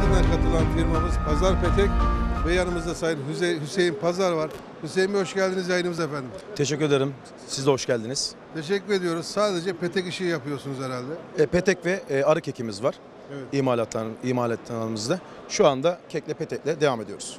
Aydın'a katılan firmamız Pazar Petek ve yanımızda Sayın Hüse- Hüseyin Pazar var. Hüseyin Bey hoş geldiniz yayınımıza efendim. Teşekkür ederim. Siz de hoş geldiniz. Teşekkür ediyoruz. Sadece petek işi yapıyorsunuz herhalde. E, petek ve e, arı kekimiz var. Evet. İmalattan, imalatlarımızda. Şu anda kekle petekle devam ediyoruz.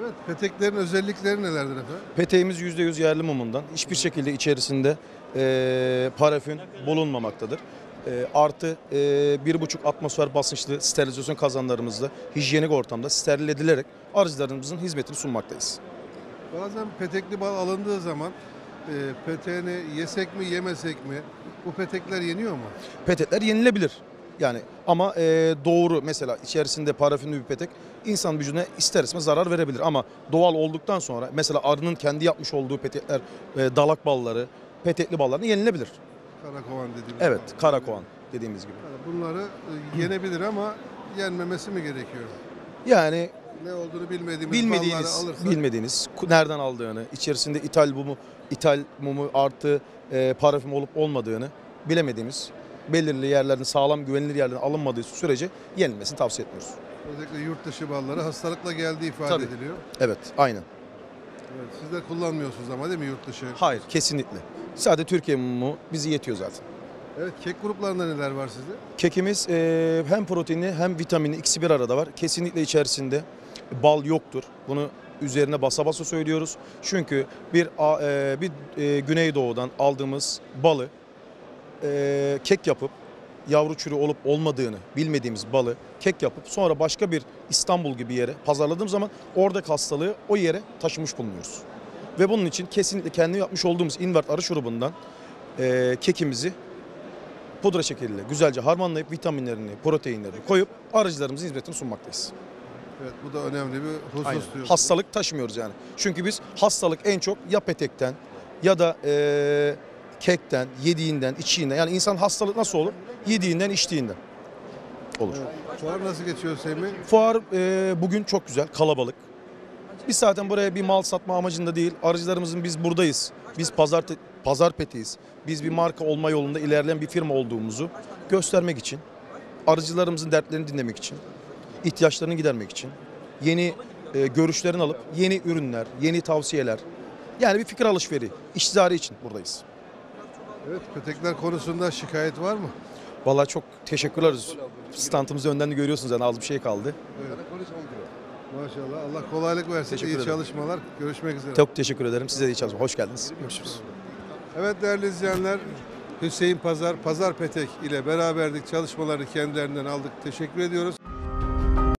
Evet, peteklerin özellikleri nelerdir efendim? Peteğimiz %100 yerli mumundan. Hiçbir şekilde içerisinde e, parafin bulunmamaktadır. E, artı e, 1,5 atmosfer basınçlı sterilizasyon kazanlarımızda hijyenik ortamda steril edilerek arıcılarımızın hizmetini sunmaktayız. Bazen petekli bal alındığı zaman e, peteğini yesek mi yemesek mi bu petekler yeniyor mu? Petekler yenilebilir. Yani ama e, doğru mesela içerisinde parafinli bir petek insan vücuduna ister istemez zarar verebilir ama doğal olduktan sonra mesela arının kendi yapmış olduğu petekler e, dalak balları, petekli ballarını yenilebilir. Karakovan dediğimiz. Evet, bal. karakoğan dediğimiz gibi. Yani Bunları e, yenebilir ama yenmemesi mi gerekiyor? Yani Ne olduğunu bilmediğimiz bilmediğiniz, alırsak bilmediğiniz nereden aldığını, içerisinde ithal mumu, ithal mumu artı e, parafin olup olmadığını bilemediğimiz belirli yerlerin sağlam güvenilir yerlerden alınmadığı sürece yenilmesini tavsiye etmiyoruz. özellikle yurt dışı balları hastalıkla geldiği ifade Tabii. ediliyor. Evet, aynen. Evet, siz de kullanmıyorsunuz ama değil mi yurt dışı? Hayır, kesinlikle. Sadece Türkiye mumu bizi yetiyor zaten. Evet, kek gruplarında neler var sizde? Kekimiz e, hem proteini hem vitamini ikisi bir arada var. Kesinlikle içerisinde bal yoktur. Bunu üzerine basa basa söylüyoruz. Çünkü bir a- e, bir e, Güneydoğu'dan aldığımız balı e, kek yapıp yavru çürü olup olmadığını bilmediğimiz balı kek yapıp sonra başka bir İstanbul gibi yere pazarladığım zaman oradaki hastalığı o yere taşımış bulunuyoruz. Ve bunun için kesinlikle kendi yapmış olduğumuz invert arı şurubundan e, kekimizi pudra şekeriyle güzelce harmanlayıp vitaminlerini, proteinlerini koyup arıcılarımızın hizmetini sunmaktayız. Evet, bu da önemli bir husus Aynen. diyorsunuz. Hastalık taşımıyoruz yani. Çünkü biz hastalık en çok ya petekten ya da eee, kekten, yediğinden, içiğinden. Yani insan hastalık nasıl olur? Yediğinden, içtiğinden olur. Evet. Fuar nasıl geçiyor Semih? Fuar eee, bugün çok güzel, kalabalık. Biz zaten buraya bir mal satma amacında değil, arıcılarımızın biz buradayız. Biz pazar pazar petiyiz. Biz bir marka olma yolunda ilerleyen bir firma olduğumuzu göstermek için, arıcılarımızın dertlerini dinlemek için, ihtiyaçlarını gidermek için, yeni e, görüşlerini alıp yeni ürünler, yeni tavsiyeler, yani bir fikir alışveri, iştizari için buradayız. Evet, petekler konusunda şikayet var mı? Vallahi çok teşekkür ederiz. Standımızı önden de görüyorsunuz yani az bir şey kaldı. Maşallah. Allah kolaylık versin. Teşekkür İyi ederim. çalışmalar. Görüşmek üzere. Çok teşekkür ederim. Size de iyi çalışmalar. Hoş geldiniz. Görüşürüz. Evet değerli izleyenler, Hüseyin Pazar, Pazar Petek ile beraberdik. Çalışmalarını kendilerinden aldık. Teşekkür ediyoruz.